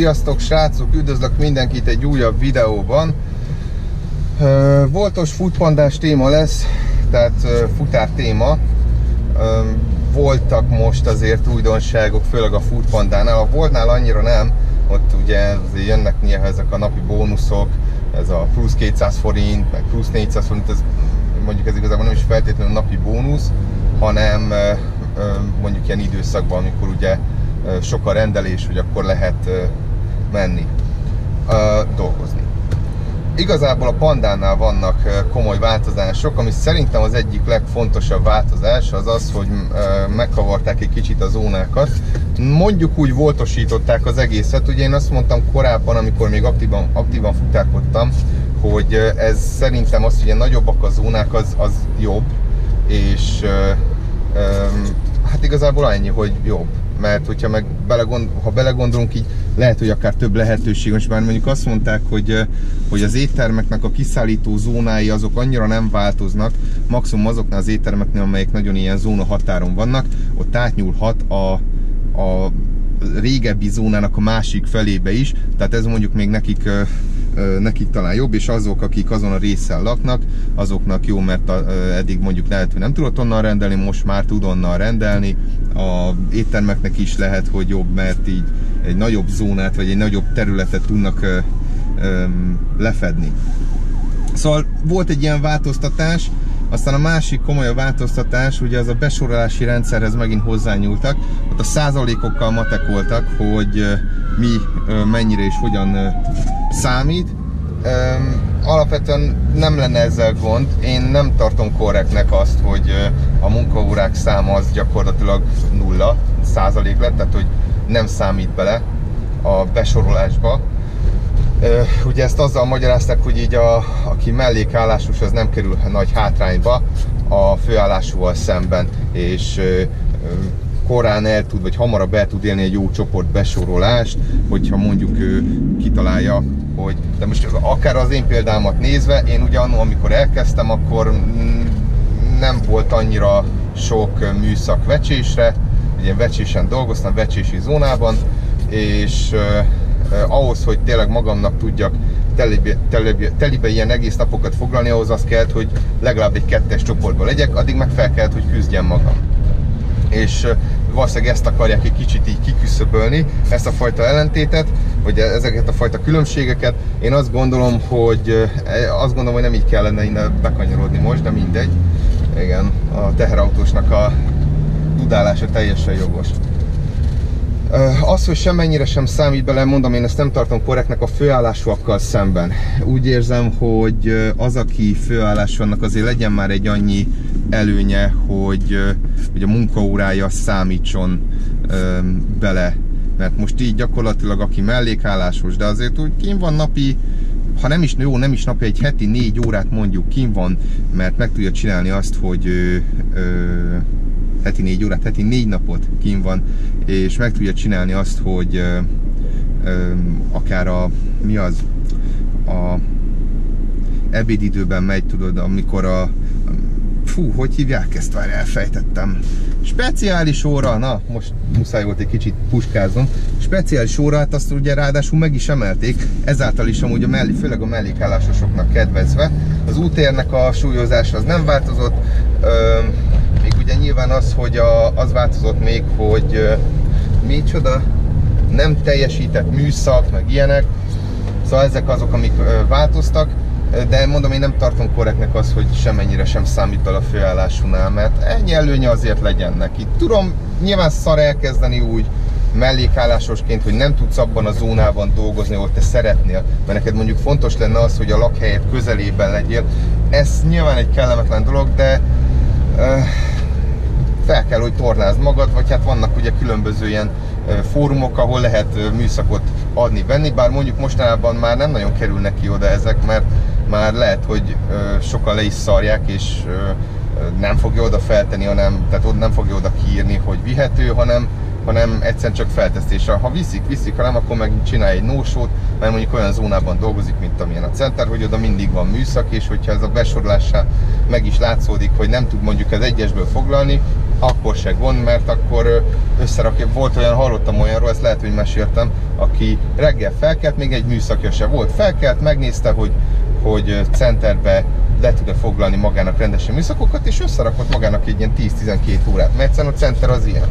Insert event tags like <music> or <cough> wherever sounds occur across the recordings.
Sziasztok srácok, üdvözlök mindenkit egy újabb videóban. Voltos futpandás téma lesz, tehát futár téma. Voltak most azért újdonságok, főleg a futpandánál. A voltnál annyira nem, ott ugye jönnek néha ezek a napi bónuszok, ez a plusz 200 forint, meg plusz 400 forint, ez mondjuk ez igazából nem is feltétlenül napi bónusz, hanem mondjuk ilyen időszakban, amikor ugye sok a rendelés, hogy akkor lehet menni dolgozni. Igazából a pandánál vannak komoly változások, ami szerintem az egyik legfontosabb változás az az, hogy megkavarták egy kicsit a zónákat. Mondjuk úgy voltosították az egészet, ugye én azt mondtam korábban, amikor még aktívan, aktívan futárkodtam, hogy ez szerintem az, hogy nagyobbak a zónák, az, az jobb, és igazából annyi, hogy jobb. Mert hogyha meg belegond, ha belegondolunk így, lehet, hogy akár több lehetőség, és már mondjuk azt mondták, hogy, hogy az éttermeknek a kiszállító zónái azok annyira nem változnak, maximum azoknál az éttermeknél, amelyek nagyon ilyen zóna határon vannak, ott átnyúlhat a, a régebbi zónának a másik felébe is, tehát ez mondjuk még nekik nekik talán jobb, és azok, akik azon a részen laknak, azoknak jó, mert eddig mondjuk lehet, hogy nem tudott onnan rendelni, most már tud onnan rendelni. A éttermeknek is lehet, hogy jobb, mert így egy nagyobb zónát, vagy egy nagyobb területet tudnak lefedni. Szóval volt egy ilyen változtatás, aztán a másik komolyabb változtatás, ugye az a besorolási rendszerhez megint hozzányúltak, ott a százalékokkal matekoltak, hogy mi mennyire és hogyan számít. Alapvetően nem lenne ezzel gond. Én nem tartom korrektnek azt, hogy a munkaórák száma az gyakorlatilag nulla százalék lett, tehát hogy nem számít bele a besorolásba. Ugye ezt azzal magyarázták, hogy így a, aki mellékállásos, az nem kerül nagy hátrányba a főállásúval szemben, és korán el tud, vagy hamarabb el tud élni egy jó csoport besorolást, hogyha mondjuk ő kitalálja, hogy, de most akár az én példámat nézve, én ugye annól, amikor elkezdtem, akkor nem volt annyira sok műszak vecsésre, ugye vecsésen dolgoztam, vecsési zónában, és eh, ahhoz, hogy tényleg magamnak tudjak telibe, telibe, telibe ilyen egész napokat foglalni, ahhoz az kellett, hogy legalább egy kettes csoportban legyek, addig meg fel kellett, hogy küzdjem magam. És valószínűleg ezt akarják egy kicsit így kiküszöbölni, ezt a fajta ellentétet, vagy ezeket a fajta különbségeket. Én azt gondolom, hogy azt gondolom, hogy nem így kellene innen bekanyarodni most, de mindegy. Igen, a teherautósnak a dudálása teljesen jogos. Az, hogy semmennyire sem számít bele, mondom, én ezt nem tartom korrektnek a főállásúakkal szemben. Úgy érzem, hogy az, aki főállás vannak, azért legyen már egy annyi előnye, hogy, hogy a munkaórája számítson bele. Mert most így gyakorlatilag aki mellékállásos, de azért úgy kín van napi, ha nem is jó, nem is napi, egy heti négy órát mondjuk kín van, mert meg tudja csinálni azt, hogy ö, ö, heti négy órát, heti négy napot kín van, és meg tudja csinálni azt, hogy ö, ö, akár a, mi az, a ebédidőben megy, tudod, amikor a, fú, hogy hívják ezt, már elfejtettem. Speciális óra, na, most muszáj volt egy kicsit puskáznom. Speciális órát azt ugye ráadásul meg is emelték, ezáltal is amúgy a mellé, főleg a mellékállásosoknak kedvezve. Az útérnek a súlyozása az nem változott, még ugye nyilván az, hogy a, az változott még, hogy micsoda, nem teljesített műszak, meg ilyenek, szóval ezek azok, amik változtak de mondom, én nem tartom korrektnek az, hogy semennyire sem számít a főállásúnál, mert ennyi előnye azért legyen neki. Tudom, nyilván szar elkezdeni úgy, mellékállásosként, hogy nem tudsz abban a zónában dolgozni, ahol te szeretnél, mert neked mondjuk fontos lenne az, hogy a lakhelyed közelében legyél. Ez nyilván egy kellemetlen dolog, de uh, fel kell, hogy tornázd magad, vagy hát vannak ugye különböző ilyen fórumok, ahol lehet műszakot adni-venni, bár mondjuk mostanában már nem nagyon kerülnek ki oda ezek, mert már lehet, hogy sokan le is szarják, és nem fogja oda feltenni, hanem, tehát nem fogja oda kiírni, hogy vihető, hanem hanem egyszerűen csak feltesztés. Ha viszik, viszik, ha nem, akkor meg csinálj egy nósót, mert mondjuk olyan zónában dolgozik, mint amilyen a center, hogy oda mindig van műszak, és hogyha ez a besorolással meg is látszódik, hogy nem tud mondjuk az egyesből foglalni, akkor se gond, mert akkor összerakja. Volt olyan, hallottam olyanról, ezt lehet, hogy meséltem, aki reggel felkelt, még egy műszakja se volt, felkelt, megnézte, hogy, hogy centerbe le tud-e foglalni magának rendesen műszakokat, és összerakott magának egy ilyen 10-12 órát, mert egyszerűen a center az ilyen.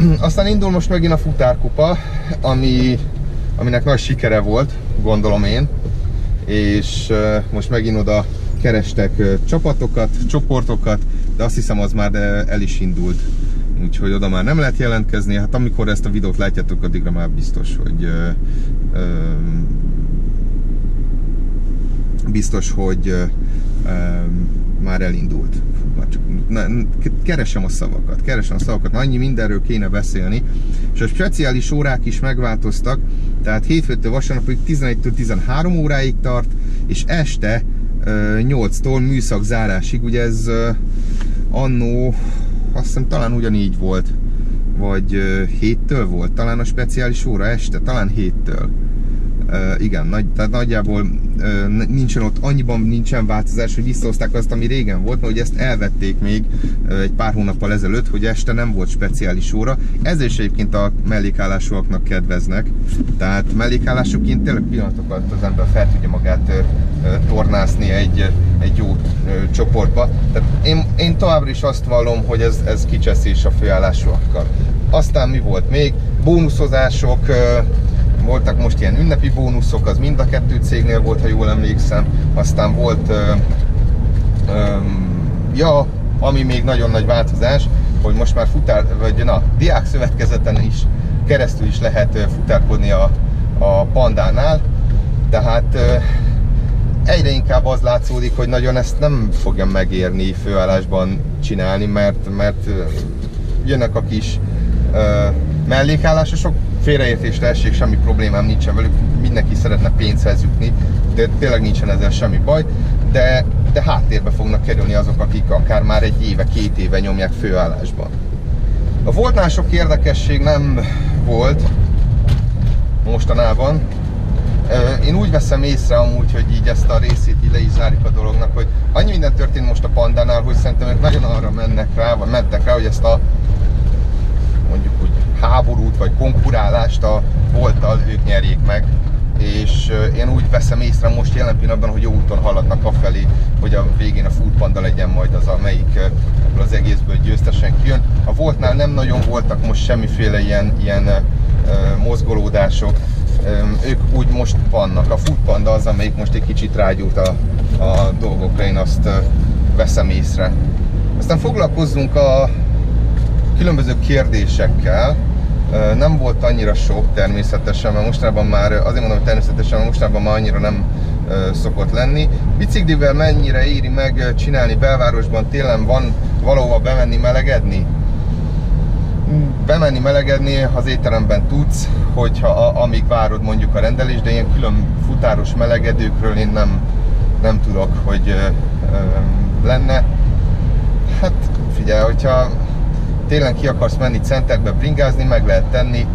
<clears throat> Aztán indul most megint a futárkupa, ami, aminek nagy sikere volt, gondolom én, és most megint oda kerestek csapatokat, csoportokat, de azt hiszem az már el is indult. Úgyhogy oda már nem lehet jelentkezni. Hát amikor ezt a videót látjátok, addigra már biztos, hogy biztos, hogy már elindult. Na, keresem a szavakat, keresem a szavakat, annyi mindenről kéne beszélni. És a speciális órák is megváltoztak, tehát hétfőtől vasárnapig 11-től 13 óráig tart, és este 8-tól műszak zárásig, ugye ez annó azt hiszem talán ugyanígy volt, vagy 7-től volt, talán a speciális óra este, talán 7-től. Uh, igen, nagy, tehát nagyjából nincsen ott, annyiban nincsen változás, hogy visszahozták azt, ami régen volt, mert ugye ezt elvették még egy pár hónappal ezelőtt, hogy este nem volt speciális óra. Ez is egyébként a mellékállásúaknak kedveznek. Tehát mellékállásúként tényleg pillanatokat az ember fel tudja magát tornászni egy, egy jó csoportba. Tehát én, én továbbra is azt vallom, hogy ez, ez kicseszés a főállásúakkal. Aztán mi volt még? Bónuszozások, voltak most ilyen ünnepi bónuszok, az mind a kettő cégnél volt, ha jól emlékszem. Aztán volt, ö, ö, ja, ami még nagyon nagy változás, hogy most már futár, vagy na, diák szövetkezeten is keresztül is lehet futárkodni a, a pandánál, tehát ö, egyre inkább az látszódik, hogy nagyon ezt nem fogja megérni főállásban csinálni, mert, mert jönnek a kis ö, mellékállásosok, félreértésre essék, semmi problémám nincsen velük, mindenki szeretne pénzhez jutni, de tényleg nincsen ezzel semmi baj, de, de háttérbe fognak kerülni azok, akik akár már egy éve, két éve nyomják főállásban. A voltnál sok érdekesség nem volt mostanában. Én úgy veszem észre amúgy, hogy így ezt a részét így le is zárjuk a dolognak, hogy annyi minden történt most a pandánál, hogy szerintem ők nagyon arra mennek rá, vagy mentek rá, hogy ezt a mondjuk háborút vagy konkurálást a voltal ők nyerjék meg és én úgy veszem észre most jelen pillanatban, hogy jó úton haladnak afelé, hogy a végén a Food Panda legyen majd az, amelyik ebből az egészből győztesen kijön. A Voltnál nem nagyon voltak most semmiféle ilyen, ilyen mozgolódások, ők úgy most vannak. A Food Panda az, amelyik most egy kicsit rágyújt a, a dolgokra, én azt veszem észre. Aztán foglalkozzunk a különböző kérdésekkel, nem volt annyira sok természetesen, mert mostanában már, azért mondom, hogy természetesen, mert mostanában már annyira nem szokott lenni. Biciklivel mennyire éri meg csinálni belvárosban, télen van valahova bemenni melegedni? Bemenni melegedni az étteremben tudsz, hogyha a, amíg várod mondjuk a rendelést, de ilyen külön futáros melegedőkről én nem, nem tudok, hogy ö, ö, lenne. Hát figyelj, hogyha télen ki akarsz menni centerbe bringázni, meg lehet tenni.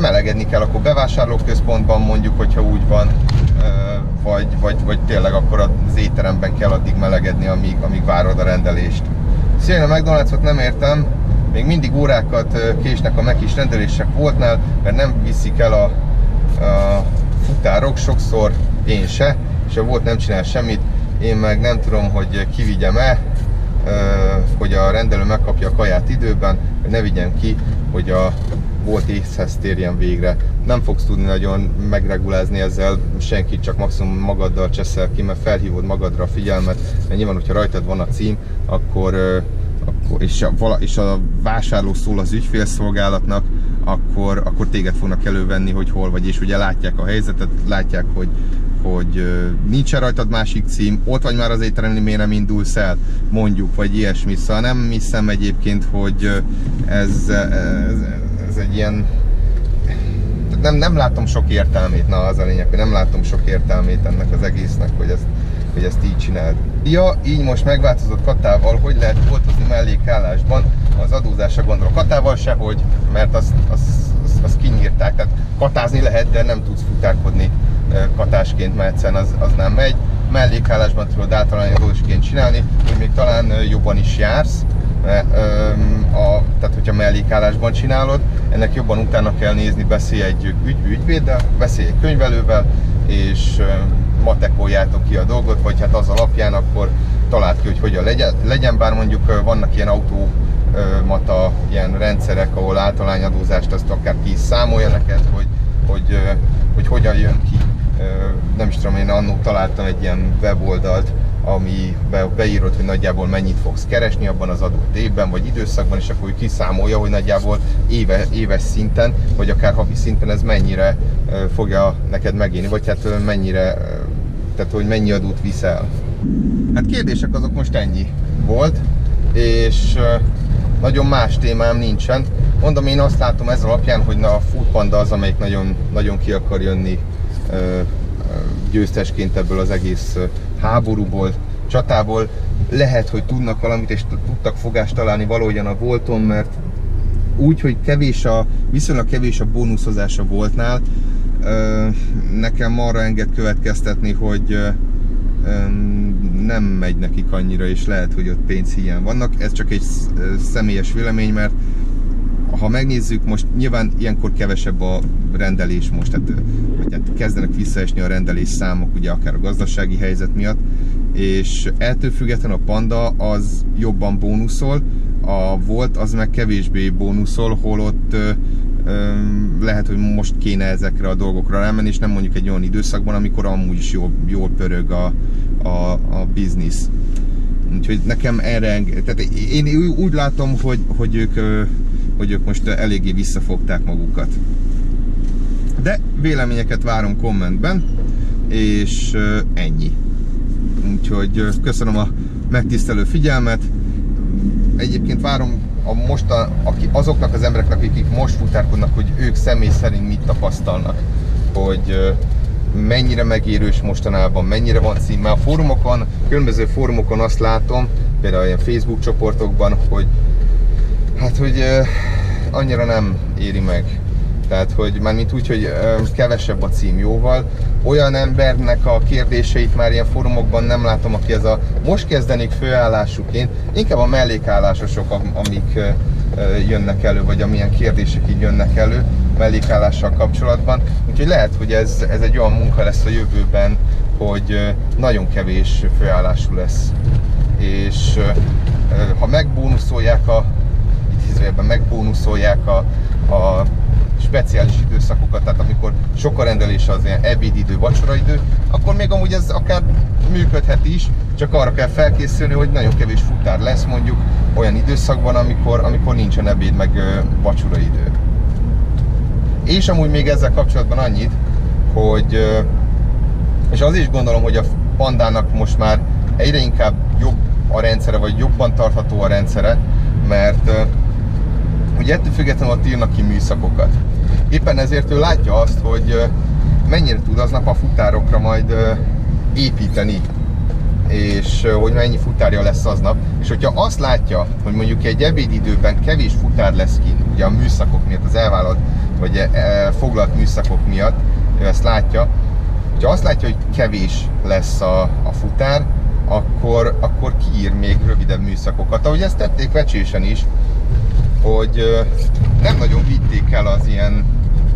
Melegedni kell akkor bevásárlóközpontban mondjuk, hogyha úgy van, vagy, vagy, vagy tényleg akkor az étteremben kell addig melegedni, amíg, amíg várod a rendelést. Szóval a McDonald's-ot nem értem, még mindig órákat késnek a megis rendelések voltnál, mert nem viszik el a, a futárok, sokszor én se, és a volt nem csinál semmit, én meg nem tudom, hogy kivigyem-e, hogy a rendelő megkapja a kaját időben, ne vigyen ki, hogy a volt észhez térjen végre. Nem fogsz tudni nagyon megregulázni ezzel senkit, csak maximum magaddal cseszel ki, mert felhívod magadra a figyelmet, mert nyilván, hogyha rajtad van a cím, akkor, akkor és, a, és a vásárló szól az ügyfélszolgálatnak, akkor, akkor téged fognak elővenni, hogy hol vagy, és ugye látják a helyzetet, látják, hogy hogy nincsen rajtad másik cím, ott vagy már az étteremnél, miért nem indulsz el, mondjuk, vagy ilyesmi. Szóval nem hiszem egyébként, hogy ez, ez, ez egy ilyen nem, nem látom sok értelmét, na az a lényeg, hogy nem látom sok értelmét ennek az egésznek, hogy ezt, hogy ezt így csináld. Ja, így most megváltozott katával, hogy lehet voltozni mellékállásban az autózásra gondolok. Katával sehogy, mert azt az, az, az kinyírták. Tehát katázni lehet, de nem tudsz futárkodni katásként, mert egyszerűen az, az nem megy. Mellékállásban tudod általányozósként csinálni, hogy még talán jobban is jársz, a, tehát hogyha mellékállásban csinálod, ennek jobban utána kell nézni, beszélj egy ügy, ügyvéddel, beszélj egy könyvelővel, és matekoljátok ki a dolgot, vagy hát az alapján akkor talált ki, hogy hogyan legyen, legyen bár mondjuk vannak ilyen autó mata ilyen rendszerek, ahol általányadózást azt akár ki is számolja neked, hogy, hogy, hogy hogyan jön ki. Nem is tudom, én annó találtam egy ilyen weboldalt, ami be, beírod, hogy nagyjából mennyit fogsz keresni abban az adott évben vagy időszakban, és akkor kiszámolja, hogy nagyjából éve, éves szinten, vagy akár havi szinten ez mennyire fogja neked megélni, vagy hát mennyire, tehát hogy mennyi adót viszel. Hát kérdések azok most ennyi volt, és nagyon más témám nincsen. Mondom, én azt látom ez alapján, hogy na, a Food Panda az, amelyik nagyon, nagyon ki akar jönni győztesként ebből az egész háborúból, csatából. Lehet, hogy tudnak valamit, és tudtak fogást találni valahogyan a Volton, mert úgy, hogy kevés a, viszonylag kevés a bónuszozása voltnál, nekem arra enged következtetni, hogy nem megy nekik annyira, és lehet, hogy ott pénzhiány vannak. Ez csak egy személyes vélemény, mert ha megnézzük, most nyilván ilyenkor kevesebb a rendelés most, tehát, vagy hát kezdenek visszaesni a rendelés számok, ugye akár a gazdasági helyzet miatt, és ettől függetlenül a Panda az jobban bónuszol, a Volt az meg kevésbé bónuszol, holott lehet, hogy most kéne ezekre a dolgokra rámenni, és nem mondjuk egy olyan időszakban, amikor amúgy is jól, jól pörög a, a, a biznisz. Úgyhogy nekem erre, tehát én úgy látom, hogy, hogy ők hogy ők most eléggé visszafogták magukat. De véleményeket várom kommentben, és ennyi. Úgyhogy köszönöm a megtisztelő figyelmet. Egyébként várom a mostan, aki, azoknak az embereknek, akik most futárkodnak, hogy ők személy szerint mit tapasztalnak. Hogy mennyire megérős mostanában, mennyire van cím. a fórumokon, különböző fórumokon azt látom, például ilyen Facebook csoportokban, hogy Hát, hogy annyira nem éri meg. Tehát, hogy már mint úgy, hogy kevesebb a cím jóval. Olyan embernek a kérdéseit már ilyen fórumokban nem látom, aki ez a most kezdenék főállásúként, inkább a mellékállásosok, amik jönnek elő, vagy amilyen kérdések így jönnek elő mellékállással kapcsolatban. Úgyhogy lehet, hogy ez, ez egy olyan munka lesz a jövőben, hogy nagyon kevés főállású lesz. És ha megbónuszolják a idézőjelben megbónuszolják a, a speciális időszakokat, tehát amikor sok a rendelés az ilyen ebédidő, vacsoraidő, akkor még amúgy ez akár működhet is, csak arra kell felkészülni, hogy nagyon kevés futár lesz mondjuk olyan időszakban, amikor, amikor nincsen ebéd meg vacsoraidő. És amúgy még ezzel kapcsolatban annyit, hogy és az is gondolom, hogy a pandának most már egyre inkább jobb a rendszere, vagy jobban tartható a rendszere, mert hogy ettől függetlenül ott írnak ki műszakokat. Éppen ezért ő látja azt, hogy mennyire tud aznap a futárokra majd építeni, és hogy mennyi futárja lesz aznap. És hogyha azt látja, hogy mondjuk egy ebédidőben kevés futár lesz kint, ugye a műszakok miatt, az elvállalt, vagy e, e, foglalt műszakok miatt, ő ezt látja, hogyha azt látja, hogy kevés lesz a, a futár, akkor, akkor kiír még rövidebb műszakokat, ahogy ezt tették vecsésen is, hogy nem nagyon vitték el az ilyen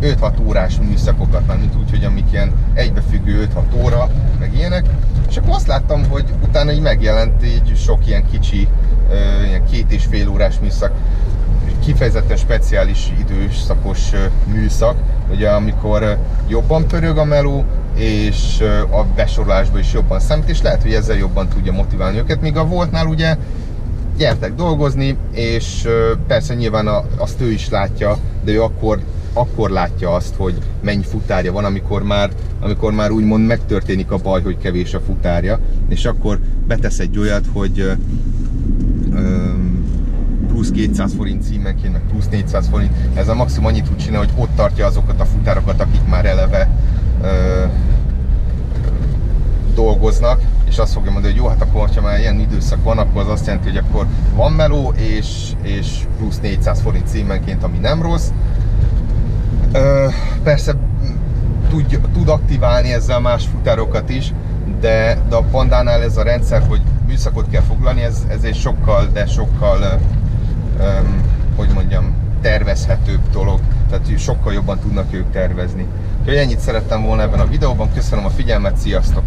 5-6 órás műszakokat, már mint úgy, hogy amik ilyen egybefüggő 5-6 óra, meg ilyenek. És akkor azt láttam, hogy utána így megjelent így sok ilyen kicsi, ilyen két és fél órás műszak, kifejezetten speciális időszakos műszak, ugye amikor jobban pörög a meló, és a besorolásban is jobban számít, és lehet, hogy ezzel jobban tudja motiválni őket, míg a voltnál ugye gyertek dolgozni, és persze nyilván azt ő is látja, de ő akkor, akkor látja azt, hogy mennyi futárja van, amikor már, amikor már úgymond megtörténik a baj, hogy kevés a futárja, és akkor betesz egy olyat, hogy plusz 200 forint címenként, meg plusz 400 forint, ez a maximum annyit tud csinálni, hogy ott tartja azokat a futárokat, akik már eleve ö, dolgoznak, és azt fogja mondani, hogy jó, hát akkor, ha már ilyen időszak van, akkor az azt jelenti, hogy akkor van meló, és, és plusz 400 forint címenként, ami nem rossz. Persze tud, tud aktiválni ezzel más futárokat is, de, de a Pandánál ez a rendszer, hogy műszakot kell foglalni, ez, ez egy sokkal, de sokkal, um, hogy mondjam, tervezhetőbb dolog, tehát sokkal jobban tudnak ők tervezni. Úgyhogy ennyit szerettem volna ebben a videóban, köszönöm a figyelmet, sziasztok!